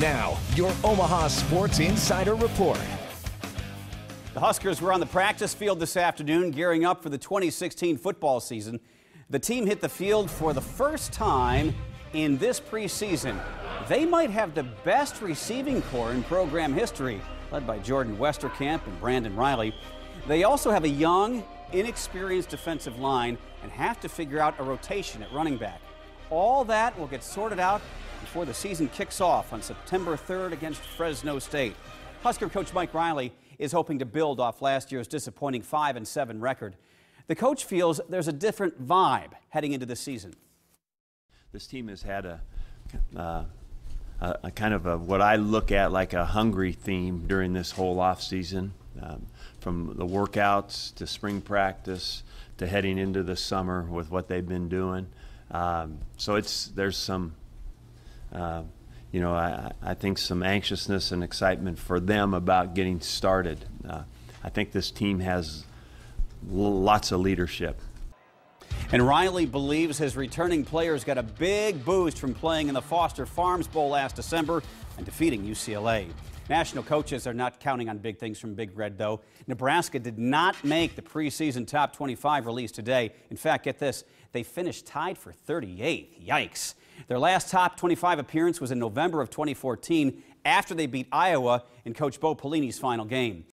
Now, your Omaha Sports Insider Report. The Huskers were on the practice field this afternoon gearing up for the 2016 football season. The team hit the field for the first time in this preseason. They might have the best receiving corps in program history, led by Jordan Westerkamp and Brandon Reilly. They also have a young, inexperienced defensive line and have to figure out a rotation at running back. All that will get sorted out before the season kicks off on September 3rd against Fresno State. Husker coach Mike Riley is hoping to build off last year's disappointing 5 and 7 record. The coach feels there's a different vibe heading into the season. This team has had a, uh, a, a, kind of a, what I look at like a hungry theme during this whole off season, um, from the workouts to spring practice to heading into the summer with what they've been doing. Um, so it's there's some, uh, you know, I, I think some anxiousness and excitement for them about getting started. Uh, I think this team has lots of leadership. And Riley believes his returning players got a big boost from playing in the Foster Farms Bowl last December and defeating UCLA. National coaches are not counting on big things from Big Red, though. Nebraska did not make the preseason top 25 release today. In fact, get this, they finished tied for 38th. Yikes. Their last top 25 appearance was in November of 2014 after they beat Iowa in Coach Bo Pelini's final game.